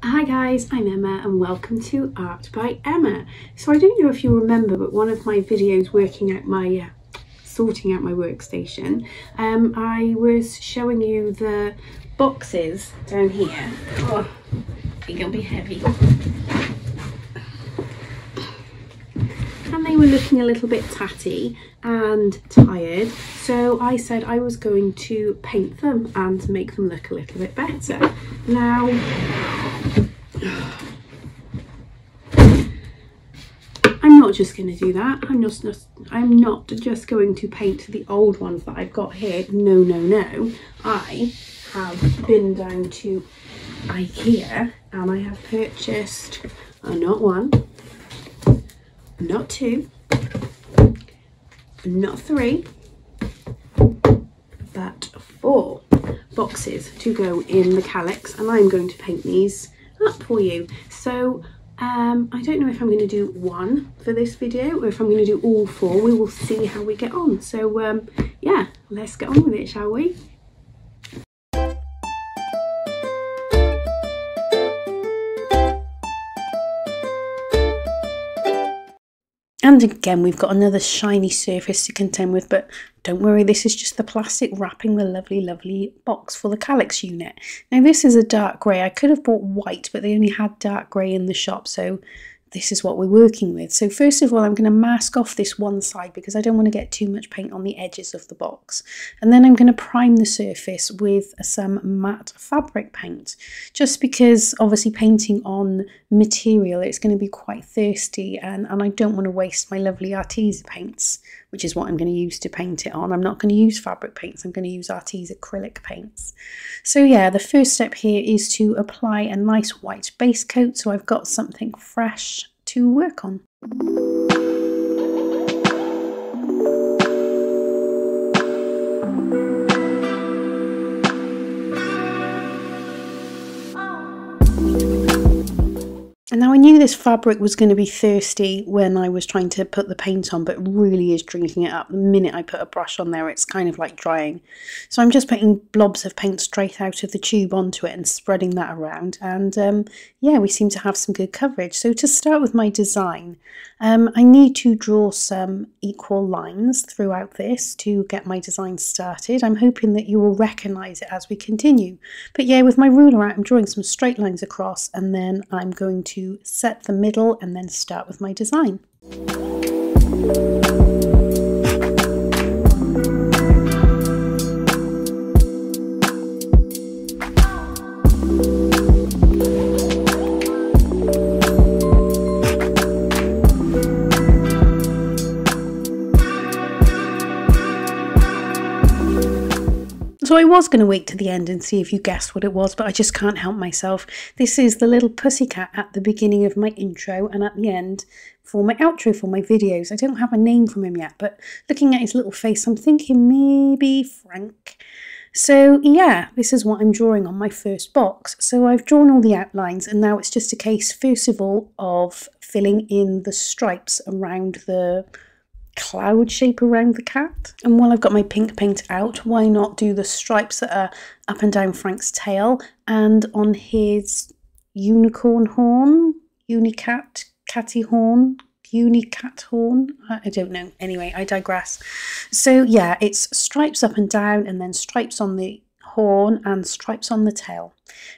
Hi guys, I'm Emma and welcome to Art by Emma. So I don't know if you remember, but one of my videos working out my, uh, sorting out my workstation, um, I was showing you the boxes down here. Oh, I think it'll be heavy. And they were looking a little bit tatty and tired, so I said I was going to paint them and make them look a little bit better. Now, I'm not just going to do that. I'm just, just I'm not just going to paint the old ones that I've got here. No, no, no. I have been down to IKEA and I have purchased uh, not one, not two, not three, but four boxes to go in the Kallax and I'm going to paint these up for you. So um, I don't know if I'm going to do one for this video or if I'm going to do all four. We will see how we get on. So um, yeah, let's get on with it, shall we? And again, we've got another shiny surface to contend with, but don't worry, this is just the plastic wrapping the lovely, lovely box for the Kallax unit. Now this is a dark grey. I could have bought white, but they only had dark grey in the shop, so this is what we're working with. So first of all, I'm going to mask off this one side because I don't want to get too much paint on the edges of the box. And then I'm going to prime the surface with some matte fabric paint, just because obviously painting on material, it's going to be quite thirsty and, and I don't want to waste my lovely Arteza paints, which is what I'm going to use to paint it on. I'm not going to use fabric paints, I'm going to use Arteza acrylic paints. So yeah, the first step here is to apply a nice white base coat so I've got something fresh to work on. And now I knew this fabric was going to be thirsty when I was trying to put the paint on, but really is drinking it up. The minute I put a brush on there, it's kind of like drying. So I'm just putting blobs of paint straight out of the tube onto it and spreading that around. And um, yeah, we seem to have some good coverage. So to start with my design, um, I need to draw some equal lines throughout this to get my design started. I'm hoping that you will recognise it as we continue. But yeah, with my ruler out, I'm drawing some straight lines across and then I'm going to set the middle and then start with my design. So I was going to wait to the end and see if you guessed what it was, but I just can't help myself. This is the little pussycat at the beginning of my intro and at the end for my outro for my videos. I don't have a name from him yet, but looking at his little face, I'm thinking maybe Frank. So yeah, this is what I'm drawing on my first box. So I've drawn all the outlines and now it's just a case, first of all, of filling in the stripes around the cloud shape around the cat. And while I've got my pink paint out, why not do the stripes that are up and down Frank's tail and on his unicorn horn, unicat, catty horn, unicat horn. I don't know. Anyway, I digress. So yeah, it's stripes up and down and then stripes on the horn and stripes on the tail.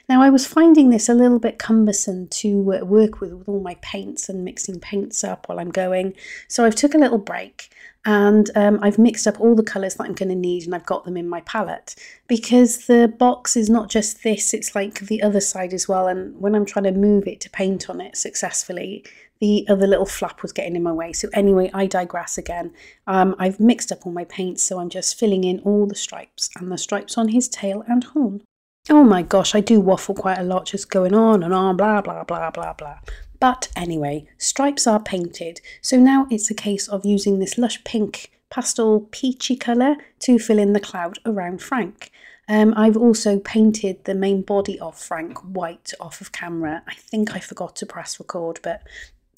Now I was finding this a little bit cumbersome to work with with all my paints and mixing paints up while I'm going. So I've took a little break and um, I've mixed up all the colours that I'm going to need and I've got them in my palette because the box is not just this, it's like the other side as well and when I'm trying to move it to paint on it successfully, the other little flap was getting in my way. So anyway, I digress again. Um, I've mixed up all my paints so I'm just filling in all the stripes and the stripes on his tail and horn. Oh my gosh, I do waffle quite a lot, just going on and on, blah, blah, blah, blah, blah. But anyway, stripes are painted. So now it's a case of using this lush pink pastel peachy colour to fill in the cloud around Frank. Um, I've also painted the main body of Frank white off of camera. I think I forgot to press record, but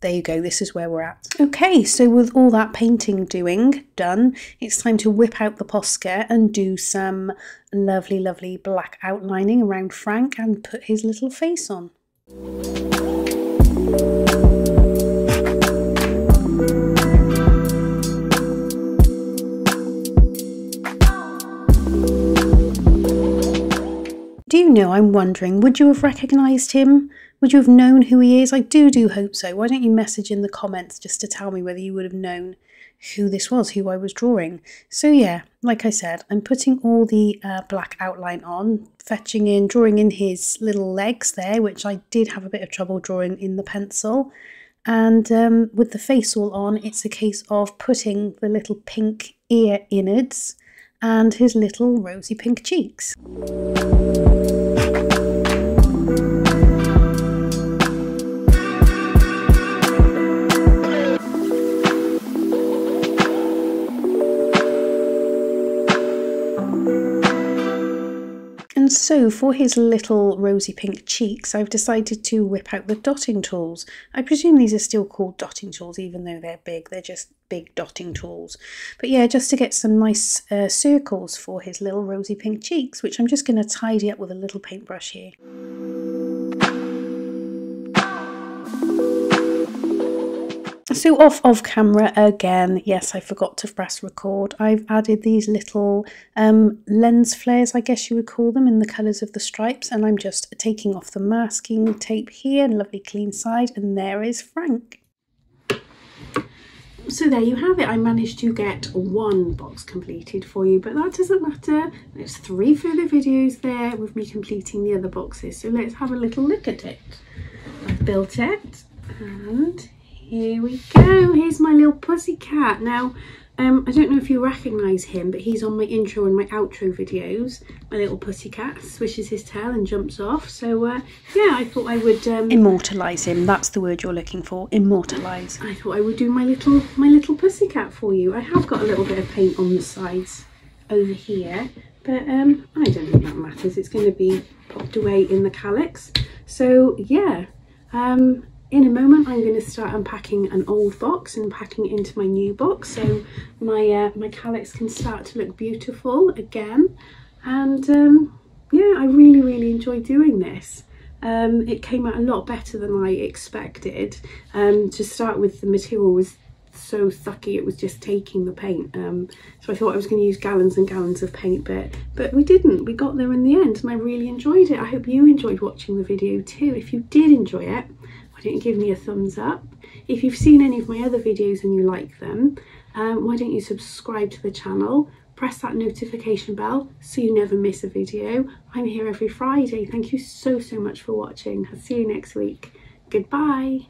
there you go, this is where we're at. Okay, so with all that painting doing done, it's time to whip out the Posca and do some lovely, lovely black outlining around Frank and put his little face on. Do you know, I'm wondering, would you have recognised him? Would you have known who he is? I do do hope so. Why don't you message in the comments just to tell me whether you would have known who this was, who I was drawing. So yeah, like I said, I'm putting all the uh, black outline on, fetching in, drawing in his little legs there, which I did have a bit of trouble drawing in the pencil. And um, with the face all on, it's a case of putting the little pink ear innards and his little rosy pink cheeks. And so for his little rosy pink cheeks, I've decided to whip out the dotting tools. I presume these are still called dotting tools, even though they're big. They're just big dotting tools. But yeah, just to get some nice uh, circles for his little rosy pink cheeks, which I'm just going to tidy up with a little paintbrush here. So off of camera again, yes, I forgot to press record. I've added these little um, lens flares, I guess you would call them, in the colours of the stripes, and I'm just taking off the masking tape here, lovely clean side, and there is Frank. So there you have it. I managed to get one box completed for you, but that doesn't matter. There's three further videos there with me completing the other boxes. So let's have a little look at it. I've built it and here we go. Here's my little pussy cat. Now, um, I don't know if you recognise him, but he's on my intro and my outro videos. My little pussy cat swishes his tail and jumps off. So, uh, yeah, I thought I would... Um, Immortalise him. That's the word you're looking for. Immortalise. I thought I would do my little, my little pussy cat for you. I have got a little bit of paint on the sides over here. But um, I don't think that matters. It's going to be popped away in the Kallax. So, yeah. Um, in a moment I'm going to start unpacking an old box and packing it into my new box so my uh, my Kallax can start to look beautiful again. And um, yeah I really really enjoy doing this. Um, it came out a lot better than I expected. Um, to start with the material was so sucky it was just taking the paint. Um, so I thought I was going to use gallons and gallons of paint but but we didn't. We got there in the end and I really enjoyed it. I hope you enjoyed watching the video too if you did enjoy it don't you give me a thumbs up? If you've seen any of my other videos and you like them, um, why don't you subscribe to the channel? Press that notification bell so you never miss a video. I'm here every Friday. Thank you so, so much for watching. I'll see you next week. Goodbye.